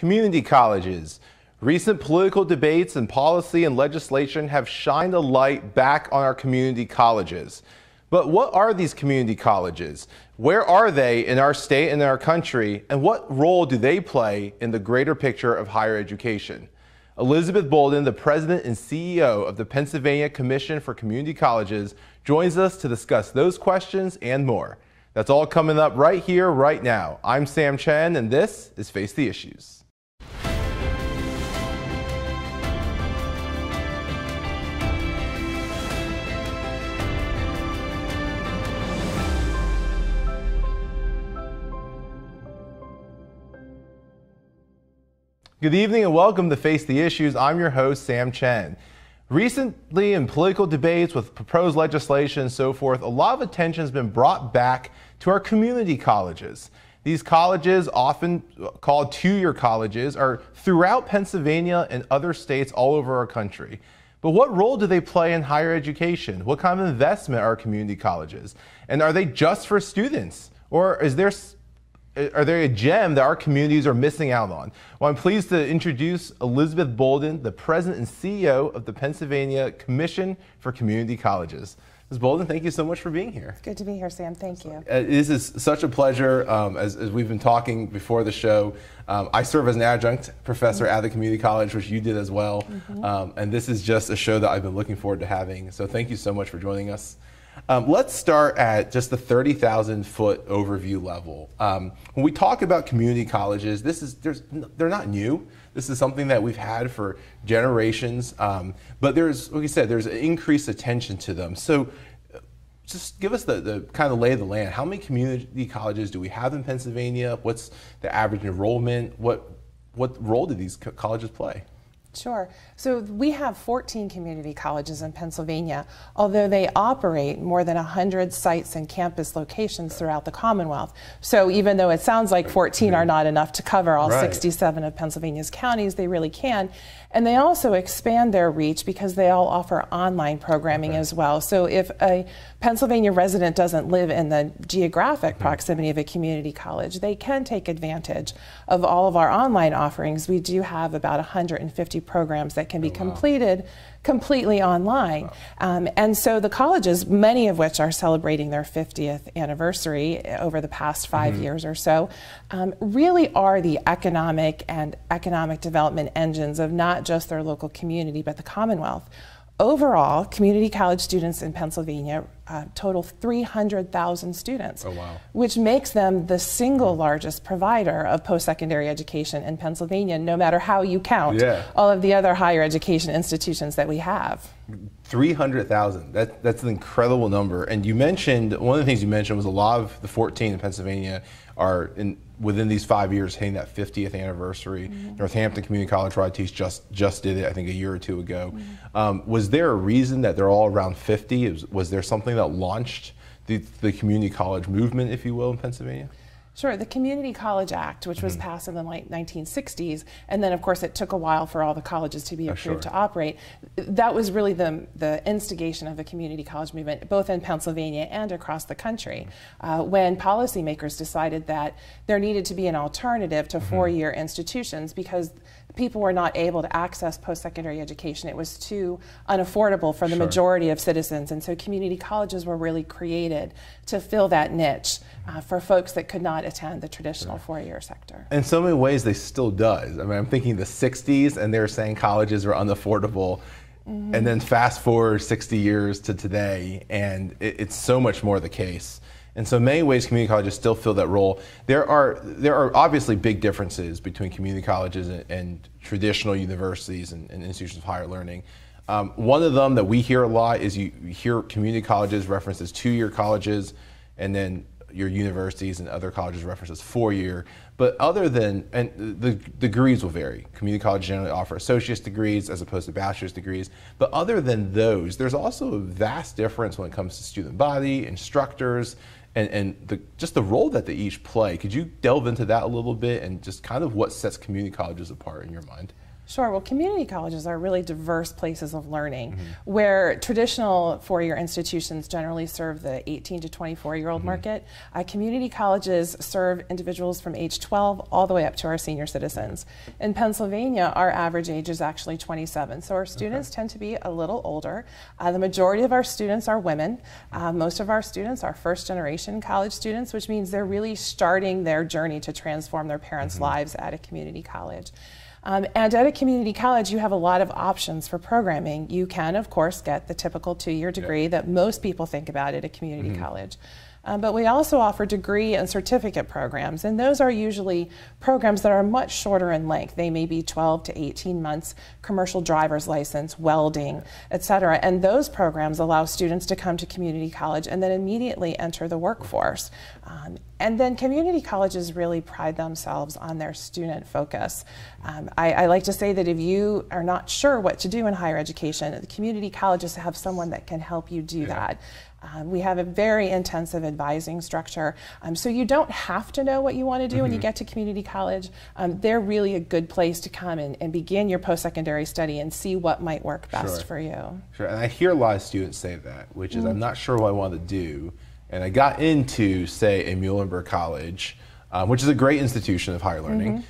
Community colleges. Recent political debates and policy and legislation have shined a light back on our community colleges. But what are these community colleges? Where are they in our state and in our country? And what role do they play in the greater picture of higher education? Elizabeth Bolden, the president and CEO of the Pennsylvania Commission for Community Colleges, joins us to discuss those questions and more. That's all coming up right here, right now. I'm Sam Chen, and this is Face the Issues. Good evening and welcome to Face the Issues. I'm your host, Sam Chen. Recently, in political debates with proposed legislation and so forth, a lot of attention has been brought back to our community colleges. These colleges, often called two year colleges, are throughout Pennsylvania and other states all over our country. But what role do they play in higher education? What kind of investment are community colleges? And are they just for students? Or is there are they a gem that our communities are missing out on? Well, I'm pleased to introduce Elizabeth Bolden, the president and CEO of the Pennsylvania Commission for Community Colleges. Ms. Bolden, thank you so much for being here. Good to be here, Sam. Thank you. Uh, this is such a pleasure. Um, as, as, we've been talking before the show, um, I serve as an adjunct professor mm-hmm. at the community college, which you did as well. Mm-hmm. Um, and this is just a show that I've been looking forward to having. So thank you so much for joining us. Um, let's start at just the 30,000 foot overview level. Um, when we talk about community colleges, this is they're not new. This is something that we've had for generations, um, but there's, like you said, there's increased attention to them. So, uh, just give us the, the kind of lay of the land. How many community colleges do we have in Pennsylvania? What's the average enrollment? What what role do these colleges play? Sure. So we have 14 community colleges in Pennsylvania, although they operate more than 100 sites and campus locations throughout the Commonwealth. So even though it sounds like 14 are mm-hmm. not enough to cover all right. 67 of Pennsylvania's counties, they really can. And they also expand their reach because they all offer online programming okay. as well. So if a Pennsylvania resident doesn't live in the geographic mm-hmm. proximity of a community college, they can take advantage of all of our online offerings. We do have about 150 programs that can be oh, wow. Completely online. Wow. Um, and so the colleges, many of which are celebrating their 50th anniversary over the past 5 mm-hmm. years or so, um, really are the economic and economic development engines of not just their local community, but the Commonwealth. Overall, community college students in Pennsylvania uh, total 300,000 students, oh, wow. which makes them the single largest provider of post secondary education in Pennsylvania, no matter how you count yeah. all of the other higher education institutions that we have. 300,000. That, that's an incredible number. And you mentioned, one of the things you mentioned was a lot of the 14 in Pennsylvania are in within these five years hitting that 50th anniversary. Mm-hmm. Northampton Community College, where I teach, just just did it. I think a year or two ago. Mm-hmm. Um, was there a reason that they're all around 50? Was, was there something that launched the, the community college movement, if you will, in Pennsylvania? Sure, the Community College Act, which was mm-hmm. passed in the late 1960s, and then of course it took a while for all the colleges to be approved oh, sure. to operate. That was really the, the instigation of the community college movement, both in Pennsylvania and across the country, uh, when policymakers decided that there needed to be an alternative to mm-hmm. four year institutions because people were not able to access post-secondary education. It was too unaffordable for the sure. majority of citizens, and so community colleges were really created to fill that niche uh, for folks that could not attend the traditional four-year sector. In so many ways, they still does. I mean, I'm thinking the '60s, and they're saying colleges were unaffordable. Mm-hmm. And then fast forward 60 years to today, and it, it's so much more the case. And so, in many ways, community colleges still fill that role. There are there are obviously big differences between community colleges and, and traditional universities and, and, institutions of higher learning. Um, one of them that we hear a lot is you, hear community colleges referenced as two-year colleges, and then your universities and other colleges referenced as four-year. But other than and the, the degrees will vary. Community colleges generally offer associate's degrees as opposed to bachelor's degrees. But other than those, there's also a vast difference when it comes to student body, instructors, and, and the, just the role that they each play. Could you delve into that a little bit and just kind of what sets community colleges apart in your mind? Sure. Well, community colleges are really diverse places of learning mm-hmm. where traditional four year institutions generally serve the 18 to 24 year old mm-hmm. market. Uh, community colleges serve individuals from age 12 all the way up to our senior citizens. In Pennsylvania, our average age is actually 27, so our students okay. tend to be a little older. Uh, the majority of our students are women. Uh, most of our students are first generation college students, which means they're really starting their journey to transform their parents' mm-hmm. lives at a community college. Um, and at a community college, you have a lot of options for programming. You can, of course, get the typical two year degree that most people think about at a community mm-hmm. college. Um, but we also offer degree and certificate programs, and those are usually programs that are much shorter in length. They may be 12 to 18 months, commercial driver's license, welding, et cetera. And those programs allow students to come to community college and then immediately enter the workforce. Um, and then community colleges really pride themselves on their student focus. Um, I, I, like to say that if you are not sure what to do in higher education, the community colleges have someone that can help you do yeah. that. Um, we have a very intensive advising structure. Um, so you don't have to know what you want to do mm-hmm. when you mm-hmm. get to community college. Um, they're really a good place to come and, and begin your post secondary study and see what might work best sure. for you. Sure. And I hear a lot of students say that, which is, mm-hmm. I'm not sure what I want to do. And I got into, say, a Muhlenberg College, um, which is a great institution of higher learning. Mm-hmm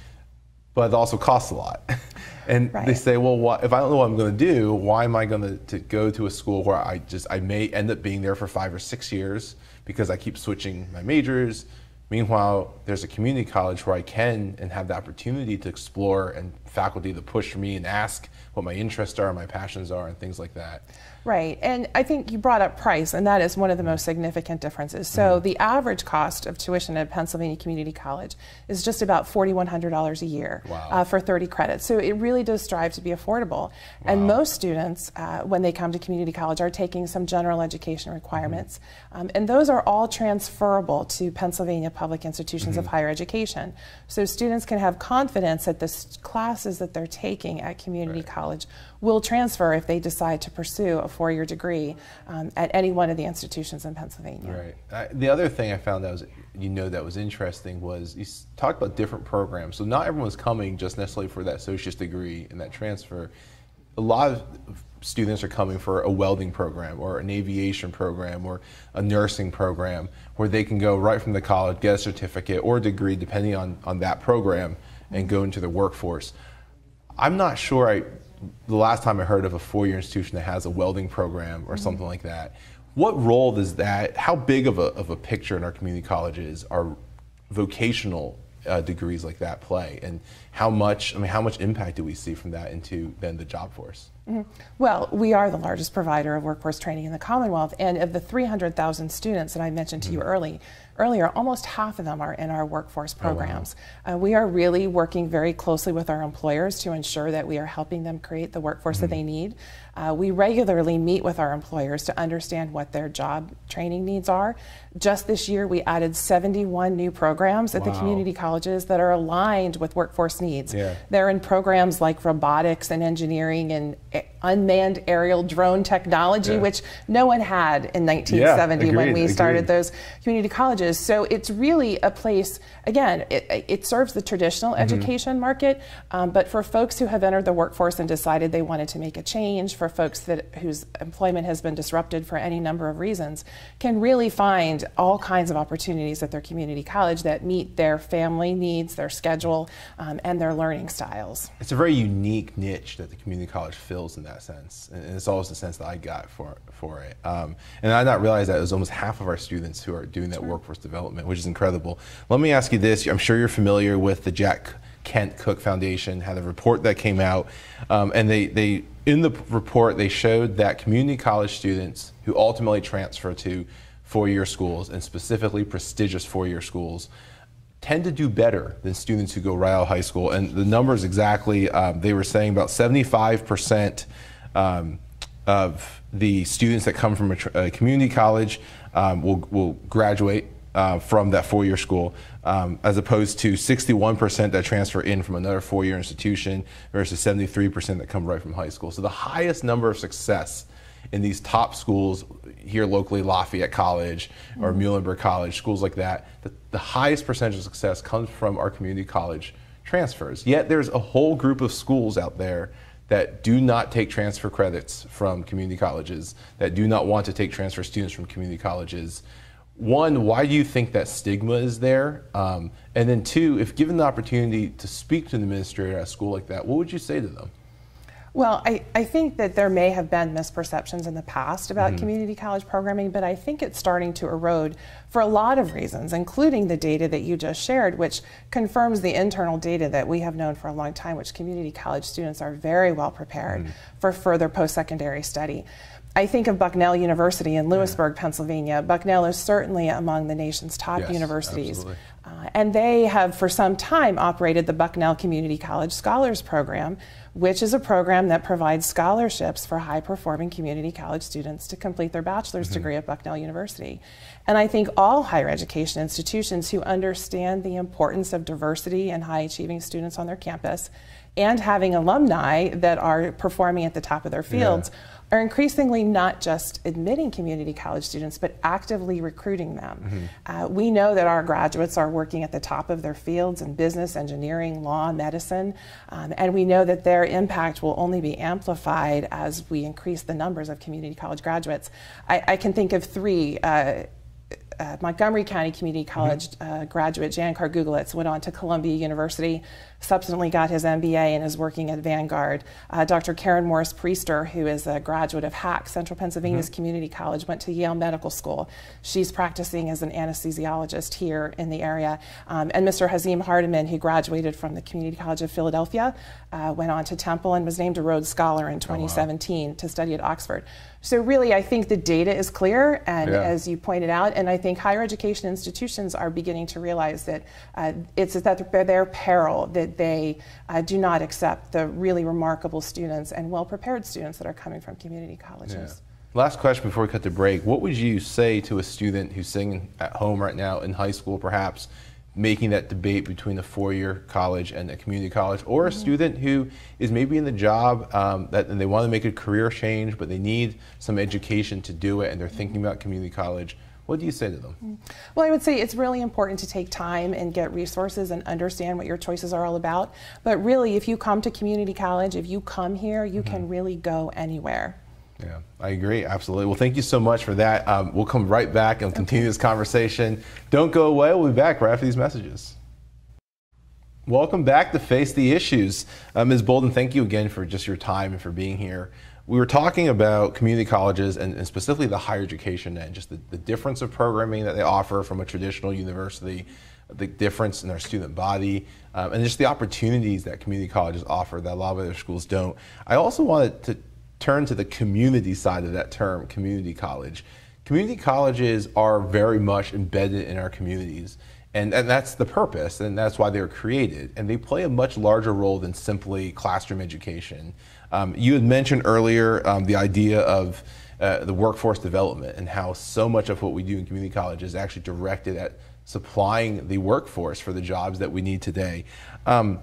but it also costs a lot. and right. they say, well, what, if I don't know what I'm going to do, why am I going to go to a school where I just I may end up being there for five or six years because I keep switching my majors. Meanwhile, there's a community college where I can and have the opportunity to explore and faculty to push for me and ask what my interests are, my passions are, and things like that. Right, and I think you brought up price, and that is one of the most significant differences. So mm-hmm. the average cost of tuition at Pennsylvania Community College is just about $4,100 a year wow. uh, for 30 credits. So it really does strive to be affordable. Wow. And most students, uh, when they come to community college, are taking some general education requirements, mm-hmm. um, and those are all transferable to Pennsylvania public institutions mm-hmm. of higher education. So students can have confidence that the classes that they're taking at community right. college will transfer if they decide to pursue a four-year degree um, at any one of the institutions in Pennsylvania. Right. the other thing I found that was, you know, that was interesting was you talked about different programs. So not everyone's coming just necessarily for that associate's degree and that transfer. A lot of students are coming for a welding program or an aviation program or a nursing program where they can go right from the college, get a certificate or degree depending on, on that program and go into the workforce. I'm not sure I the last time I heard of a four-year institution that has a welding program or mm-hmm. something like that. What role does that? How big of a of a picture in our community colleges are vocational uh, degrees like that play, and how much? I mean, how much impact do we see from that into then the job force? Mm-hmm. Well, we are the largest provider of workforce training in the Commonwealth, and of the 300,000 students that I mentioned to mm-hmm. you early, earlier, almost half of them are in our workforce programs. Oh, wow. uh, we are really working very closely with our employers to ensure that we are helping them create the workforce mm-hmm. that they need. Uh, we regularly meet with our employers to understand what their job training needs are. Just this year, we added 71 new programs at wow. the community colleges that are aligned with workforce needs. Yeah. They're in programs like robotics and engineering and unmanned aerial drone technology, yeah. which no one had in 1970 yeah, when we started those community colleges. So it's really a place, again, it, it serves the traditional mm-hmm. education market, um, but for folks who have entered the workforce and decided they wanted to make a change, for folks that whose employment has been disrupted for any number of reasons, can really find all kinds of opportunities at their community college that meet their family needs, their schedule, um, and their learning styles. It's a very unique niche that the community college fills in that that sense, and it's always the sense that I got for for it. Um, and I did not realize that it was almost half of our students who are doing that sure. workforce development, which is incredible. Let me ask you this: I'm sure you're familiar with the Jack Kent Cooke Foundation had a report that came out, um, and they they in the report they showed that community college students who ultimately transfer to four-year schools and specifically prestigious four-year schools tend to do better than students who go right out of high school. And the numbers exactly, um, they were saying about 75% um, of the students that come from a, a community college um, will, will graduate uh, from that four-year school, um, as opposed to 61% that transfer in from another four-year institution versus 73% that come right from high school. So the highest number of success in these top schools here locally, Lafayette College or mm-hmm. Muhlenberg College, schools like that, the, the highest percentage of success comes from our community college transfers. Yet there's a whole group of schools out there that do not take transfer credits from community colleges, that do not want to take transfer students from community colleges. One, why do you think that stigma is there? Um, and then two, if given the opportunity to speak to an administrator at a school like that, what would you say to them? Well, I, I think that there may have been misperceptions in the past about mm-hmm. community college programming, but I think it's starting to erode for a lot of reasons, including the data that you just shared, which confirms the internal data that we have known for a long time, which community college students are very well prepared mm-hmm. for further post secondary study. I think of Bucknell University in Lewisburg, yeah. Pennsylvania. Bucknell is certainly among the nation's top yes, universities. Uh, and they have, for some time, operated the Bucknell Community College Scholars Program, which is a program that provides scholarships for high performing community college students to complete their bachelor's mm-hmm. degree at Bucknell University. And I think all higher education institutions who understand the importance of diversity and high achieving students on their campus and having alumni that are performing at the top of their fields. Yeah are increasingly not just admitting community college students, but actively recruiting them. Mm-hmm. Uh, we know that our graduates are working at the top of their fields in business, engineering, law, medicine, um, and we know that their impact will only be amplified as we increase the numbers of community college graduates. I, I can think of three. Uh, uh, Montgomery County Community mm-hmm. College mm-hmm. uh, graduate Jan Kargugulitz went on to Columbia University, subsequently got his MBA and is working at Vanguard. Uh, Dr. Karen Morris Priester, who is a graduate of HACC, Central Pennsylvania's mm-hmm. Community College, went to Yale Medical School. She's practicing as an anesthesiologist here in the area. Um, and Mr. Hazim Hardeman, who graduated from the Community College of Philadelphia, uh, went on to Temple and was named a Rhodes Scholar in 2017 oh, wow. to study at Oxford. So really, I think the data is clear, and yeah. as you pointed out, and I think higher education institutions are beginning to realize that uh, it's at their peril that they uh, do not accept the really remarkable students and well-prepared students that are coming from community colleges. Yeah. Last question before we cut the break. What would you say to a student who's sitting at home right now, in high school perhaps, making that debate between a four-year college and a community college, or a mm-hmm. student who is maybe in the job um, that and they want to make a career change, but they need some education to do it, and they're thinking about community college. What do you say to them? Mm-hmm. Well, I would say it's really important to take time and get resources and understand what your choices are all about. But really, if you come to community college, if you come here, you mm-hmm. can really go anywhere. Yeah, I agree. Absolutely. Well, thank you so much for that. Um, we'll come right back and continue this conversation. Don't go away. We'll be back right after these messages. Welcome back to Face the Issues. Uh, Ms. Bolden, thank you again for just your time and for being here. We were talking about community colleges and, and specifically the higher education and just the, the difference of programming that they offer from a traditional university, the difference in their student body, um, and just the opportunities that community colleges offer that a lot of other schools don't. I also wanted to turn to the community side of that term, community college. Community colleges are very much embedded in our communities. And, and that's the purpose, and that's why they were created. And they play a much larger role than simply classroom education. Um, you had mentioned earlier um, the idea of uh, the workforce development and how so much of what we do in community college is actually directed at supplying the workforce for the jobs that we need today. Um,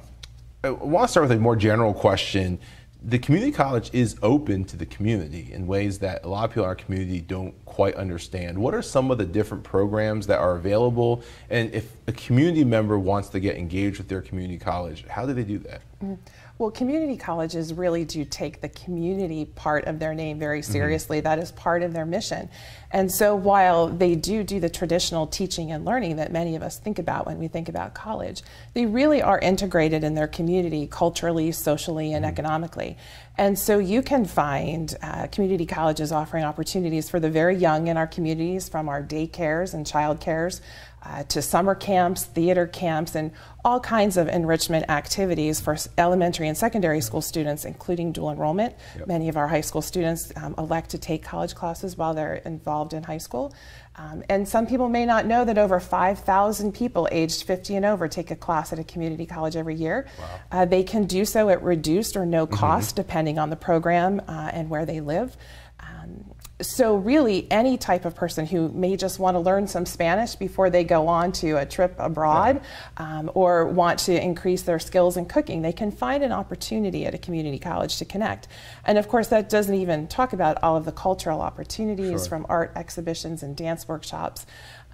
I want to start with a more general question the community college is open to the community in ways that a lot of people in our community don't quite understand. What are some of the different programs that are available? And if a community member wants to get engaged with their community college, how do they do that? Mm-hmm. Well, community colleges really do take the community part of their name very mm-hmm. seriously. Mm-hmm. That is part of their mission. And so while they do do the traditional teaching and learning that many of us think about when we think about college, they really are integrated in their community culturally, socially, and mm-hmm. economically. And so you can find uh, community colleges offering opportunities for the very young in our communities from our daycares and child cares uh, to summer camps, theater camps, and all kinds of enrichment activities for elementary and secondary school students, including dual enrollment. Yep. Many of our high school students um, elect to take college classes while they're involved in high school. Um, and some people may not know that over 5,000 people aged 50 and over take a class at a community college every year. Wow. Uh, they can do so at reduced or no mm-hmm. cost, mm-hmm. depending on the program uh, and where they live. Um, so really any type of person who may just want to learn some Spanish before they go on to a trip abroad yeah. um, or want to increase their skills in cooking, they can find an opportunity at a community college to connect. And of course that doesn't even talk about all of the cultural opportunities sure. from art exhibitions and dance workshops.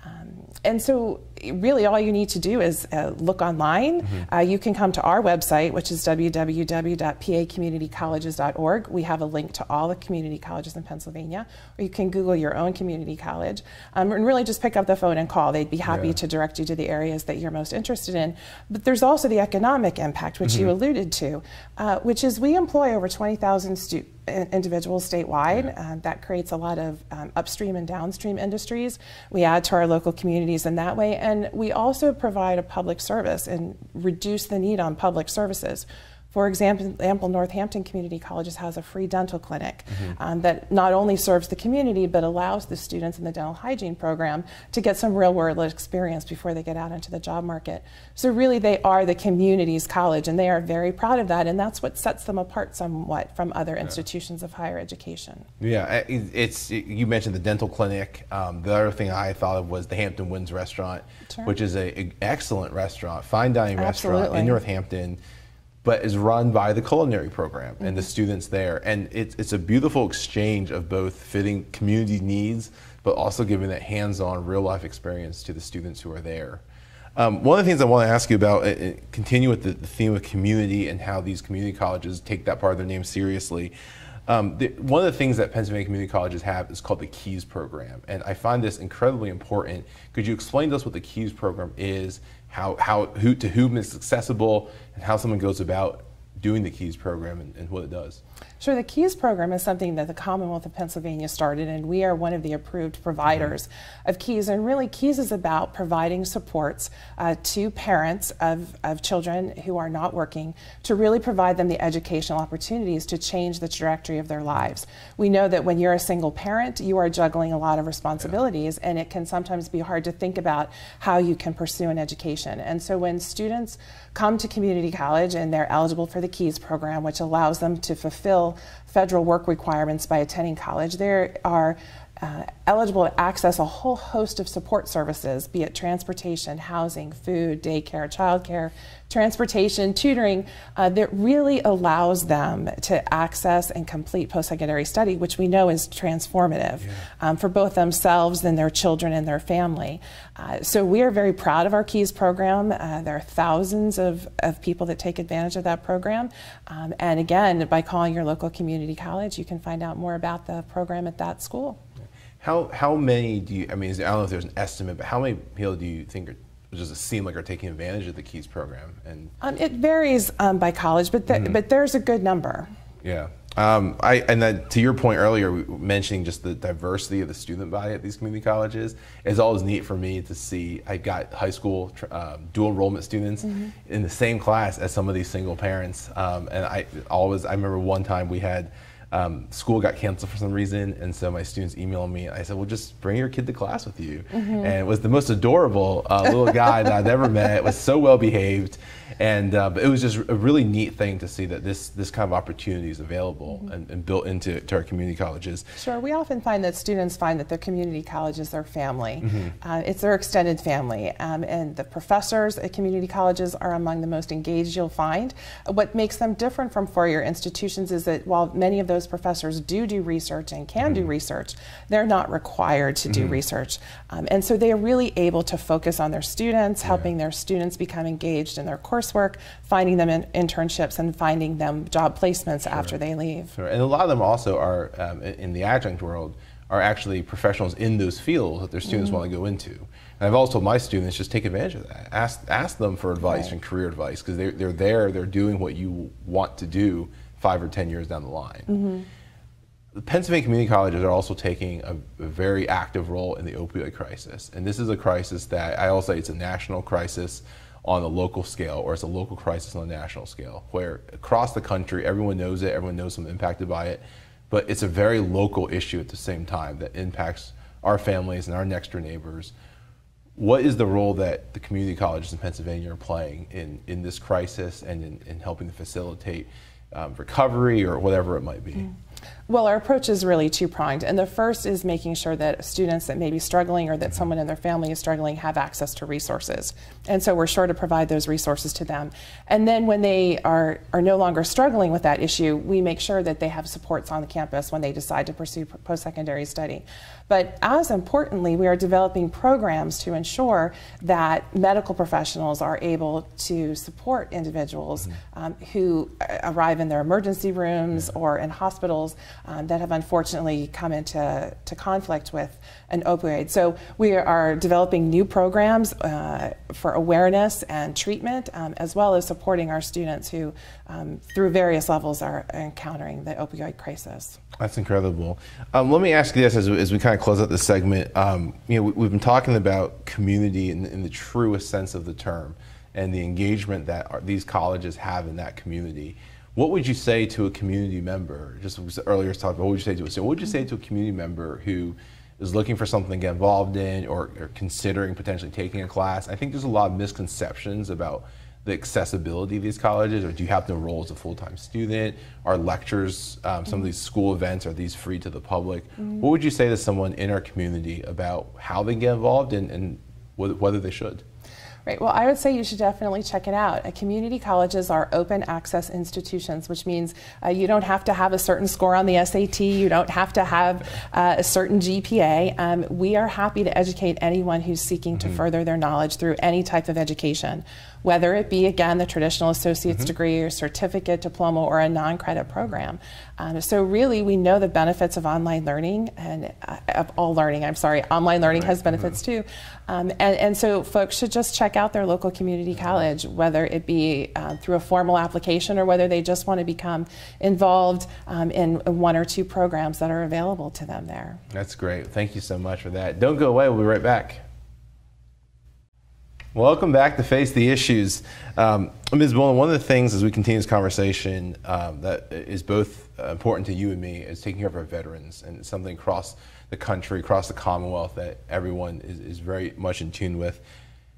Um, and so, really, all you need to do is uh, look online. Mm-hmm. Uh, you can come to our website, which is www.pacommunitycolleges.org. We have a link to all the community colleges in Pennsylvania, or you can Google your own community college um, and really just pick up the phone and call. They'd be happy yeah. to direct you to the areas that you're most interested in. But there's also the economic impact, which mm-hmm. you alluded to, uh, which is we employ over 20,000 students individuals statewide. Yeah. Uh, that creates a lot of um, upstream and downstream industries. We add to our local communities in that way, and we also provide a public service and reduce the need on public services. For example, Northampton Community Colleges has a free dental clinic mm-hmm. um, that not only serves the community but allows the students in the dental hygiene program to get some real world experience before they get out into the job market. So, really, they are the community's college and they are very proud of that, and that's what sets them apart somewhat from other yeah. institutions of higher education. Yeah, it's you mentioned the dental clinic. Um, the other thing I thought of was the Hampton Winds restaurant, sure. which is an excellent restaurant, fine dining Absolutely. restaurant in Northampton but is run by the culinary program and the mm-hmm. students there. And it's, it's a beautiful exchange of both fitting community needs, but also giving that hands on, real life experience to the students who are there. Um, one of the things I want to ask you about, uh, uh, continue with the, the, theme of community and how these community colleges take that part of their name seriously. Um, the, one of the things that Pennsylvania community colleges have is called the KEYS program, and I find this incredibly important. Could you explain to us what the KEYS program is how, how who, to whom it's accessible and how someone goes about doing the KEYS program and, and what it does. Sure, the KEYS program is something that the Commonwealth of Pennsylvania started, and we are one of the approved providers mm-hmm. of KEYS. And really, KEYS is about providing supports uh, to parents of, of children who are not working to really provide them the educational opportunities to change the trajectory of their lives. We know that when you're a single parent, you are juggling a lot of responsibilities, yeah. and it can sometimes be hard to think about how you can pursue an education. And so, when students come to community college and they're eligible for the KEYS program, which allows them to fulfill federal work requirements by attending college. There are uh, eligible to access a whole host of support services, be it transportation, housing, food, daycare, childcare, transportation, tutoring, uh, that really allows them to access and complete post secondary study, which we know is transformative yeah. um, for both themselves and their children and their family. Uh, so we are very proud of our KEYS program. Uh, there are thousands of, of people that take advantage of that program. Um, and again, by calling your local community college, you can find out more about the program at that school. How how many do you? I mean, I don't know if there's an estimate, but how many people do you think are, does it seem like are taking advantage of the KEYS program? And um, it varies um, by college, but the, mm-hmm. but there's a good number. Yeah. Um, I, and then to your point earlier, mentioning just the diversity of the student body at these community colleges is always neat for me to see. I got high school um, dual enrollment students mm-hmm. in the same class as some of these single parents, um, and I always I remember one time we had um, school got canceled for some reason, and so my students emailed me. I said, "Well, just bring your kid to class with you." Mm-hmm. And it was the most adorable uh, little guy that I've ever met. It was so well behaved, and uh, it was just a really neat thing to see that this this kind of opportunity is available mm-hmm. and, and, built into to our community colleges. Sure, we often find that students find that their community college is their family. Mm-hmm. Uh, it's their extended family, um, and the professors at community colleges are among the most engaged you'll find. What makes them different from four-year institutions is that while many of those professors do do research and can mm-hmm. do research, they're not required to do mm-hmm. research, um, and so they are really able to focus on their students, helping yeah. their students become engaged in their course coursework, finding them in internships, and finding them job placements sure. after they leave. Sure. And a lot of them also are, um, in the adjunct world, are actually professionals in those fields that their students mm-hmm. want to go into. And I've also told my students just take advantage of that. Ask, ask them for advice right. and career advice because they're, they're there, they're doing what you want to do five or 10 years down the line. Mm-hmm. The Pennsylvania community colleges are also taking a, a, very active role in the opioid crisis. And this is a crisis that I also say it's a national crisis on a local scale or it's a local crisis on a national scale where across the country everyone knows it everyone knows i'm impacted by it but it's a very local issue at the same time that impacts our families and our next door neighbors what is the role that the community colleges in pennsylvania are playing in, in this crisis and in, in helping to facilitate um, recovery or whatever it might be? Mm. Well, our approach is really two pronged. And the first is making sure that students that may be struggling or that someone in their family is struggling have access to resources. And so we're sure to provide those resources to them. And then when they are, are no longer struggling with that issue, we make sure that they have supports on the campus when they decide to pursue post secondary study. But as importantly, we are developing programs to ensure that medical professionals are able to support individuals mm-hmm. um, who uh, arrive in their emergency rooms or in hospitals um, that have unfortunately come into to conflict with an opioid. So we are developing new programs uh, for awareness and treatment, um, as well as supporting our students who, um, through various levels, are encountering the opioid crisis. That's incredible. Um, let me ask you this as, as, we kind of close out this segment. Um, you know, we, have been talking about community in, in, the truest sense of the term and the engagement that these colleges have in that community. What would you say to a community member? Just earlier talk what would you say to a what would you say to a community member who is looking for something to get involved in or, or considering potentially taking a class? I think there's a lot of misconceptions about the accessibility of these colleges, or do you have to enroll as a full-time student? Are lectures, um, some of these school events, are these free to the public? Mm-hmm. What would you say to someone in our community about how they get involved and, and whether they should? Right. Well, I would say you should definitely check it out. Uh, community colleges are open access institutions, which means uh, you don't have to have a certain score on the SAT. You don't have to have uh, a certain GPA. Um, we are happy to educate anyone who's seeking mm-hmm. to further their knowledge through any type of education whether it be, again, the traditional associate's mm-hmm. degree or certificate, diploma, or a non credit program. Um, so, really, we know the benefits of online learning and uh, of all learning. I'm sorry, online learning right. has benefits mm-hmm. too. Um, and, and, so, folks should just check out their local community college, whether it be uh, through a formal application or whether they just want to become involved um, in one or two programs that are available to them there. That's great. Thank you so much for that. Don't go away, we'll be right back. Welcome back to Face the Issues. Um, Ms. Bolden, one of the things as we continue this conversation um, that is both important to you and me is taking care of our veterans and something across the country, across the Commonwealth that everyone is, is very much in tune with.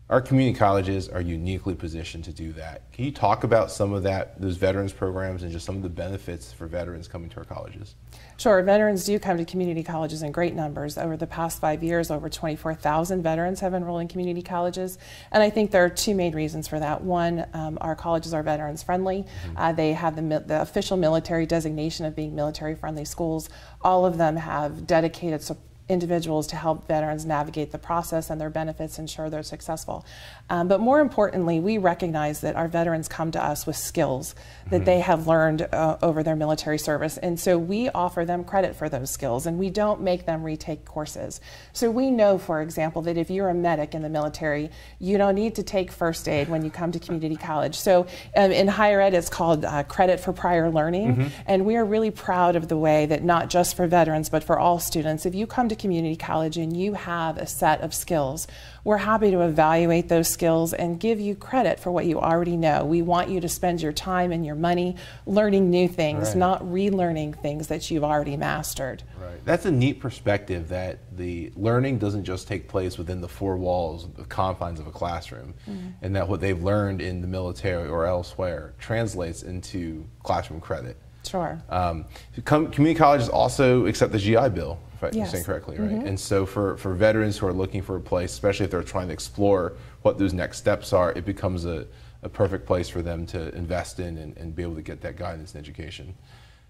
Our community colleges are uniquely positioned to do that. Can you talk about some of that, those veterans programs, and just some of the benefits for veterans coming to our colleges? Sure, veterans do come to community colleges in great numbers. Over the past five years, over 24,000 veterans have enrolled in community colleges, and I think there are two main reasons for that. One, um, our colleges are veterans friendly. Mm-hmm. Uh, they have the, the official military designation of being military friendly schools. All of them have dedicated support individuals to help veterans navigate the process and their benefits ensure they're successful. Um, but more importantly, we recognize that our veterans come to us with skills that mm-hmm. they have learned uh, over their military service. And so we offer them credit for those skills and we don't make them retake courses. So we know, for example, that if you're a medic in the military, you don't need to take first aid when you come to community college. So um, in higher ed, it's called uh, credit for prior learning. Mm-hmm. And we are really proud of the way that not just for veterans, but for all students, if you come to to community college and you have a set of skills, we're happy to evaluate those skills and give you credit for what you already know. We want you to spend your time and your money learning new things, right. not relearning things that you've already mastered. Right. That's a neat perspective that the learning doesn't just take place within the four walls, the confines of a classroom, mm-hmm. and that what they've learned in the military or elsewhere translates into classroom credit. Sure. Um, community colleges also accept the GI Bill, I'm yes. saying correctly, right? Mm-hmm. And so for, for veterans who are looking for a place, especially if they're trying to explore what those next steps are, it becomes a, a perfect place for them to invest in and, and be able to get that guidance and education.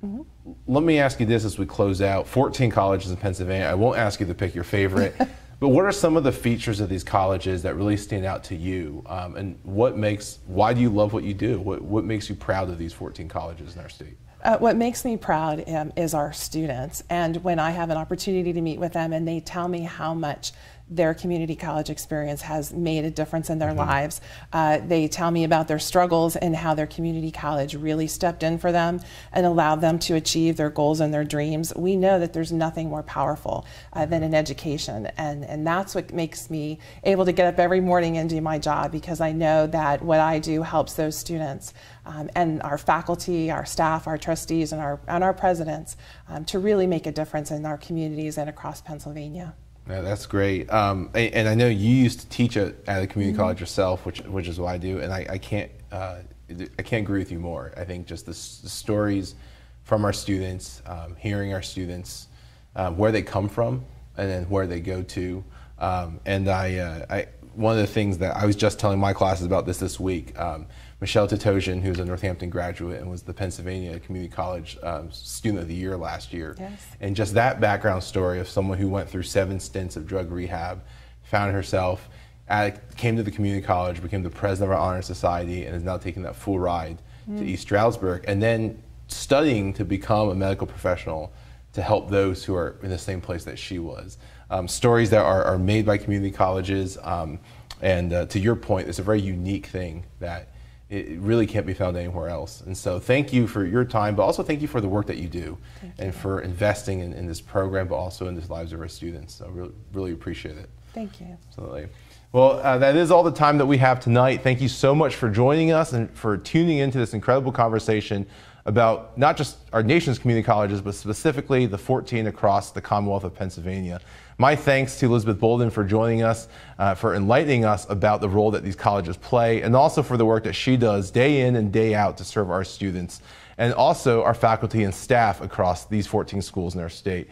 Mm-hmm. Let me ask you this as we close out 14 colleges in Pennsylvania. I won't ask you to pick your favorite. But what are some of the features of these colleges that really stand out to you? Um, and what makes, why do you love what you do? What, what makes you proud of these 14 colleges in our state? Uh, what makes me proud um, is our students. And when I have an opportunity to meet with them and they tell me how much their community college experience has made a difference in their mm-hmm. lives. Uh, they tell me about their struggles and how their community college really stepped in for them and allowed them to achieve their goals and their dreams. We know that there's nothing more powerful uh, than an education, and, and that's what makes me able to get up every morning and do my job because I know that what I do helps those students um, and our faculty, our staff, our trustees, and our, and our presidents um, to really make a difference in our communities and across Pennsylvania. Yeah, that's great. Um, and, I know you used to teach at, at a community mm-hmm. college yourself, which which is what I do, and I, I can't uh, I can't agree with you more. I think just the, the stories from our students, um, hearing our students, um, where they come from, and then where they go to. Um, and I, uh, I, one of the things that I was just telling my classes about this this week. Um, Michelle Totosian, who's a Northampton graduate and was the Pennsylvania Community College um, Student of the Year last year. Yes. And just that background story of someone who went through seven stints of drug rehab, found herself, at, came to the community college, became the president of our honor society, and is now taking that full ride mm. to East Stroudsburg, and then studying to become a medical professional to help those who are in the same place that she was. Um, stories that are, are, made by community colleges, um, and uh, to your point, it's a very unique thing that it really can't be found anywhere else. And so, thank you for your time, but also thank you for the work that you do thank and you. for investing in, in, this program, but also in the lives of our students. So, really, really appreciate it. Thank you. Absolutely. Well, uh, that is all the time that we have tonight. Thank you so much for joining us and for tuning into this incredible conversation about not just our nation's community colleges, but specifically the 14 across the Commonwealth of Pennsylvania. My thanks to Elizabeth Bolden for joining us, uh, for enlightening us about the role that these colleges play, and also for the work that she does day in and day out to serve our students, and also our faculty and staff across these 14 schools in our state.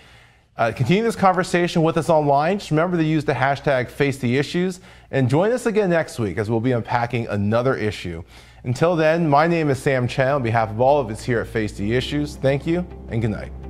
Uh, continue this conversation with us online. Just remember to use the hashtag face the issues and join us again next week as we'll be unpacking another issue. Until then, my name is Sam Chen on behalf of all of us here at Face the Issues. Thank you and good night.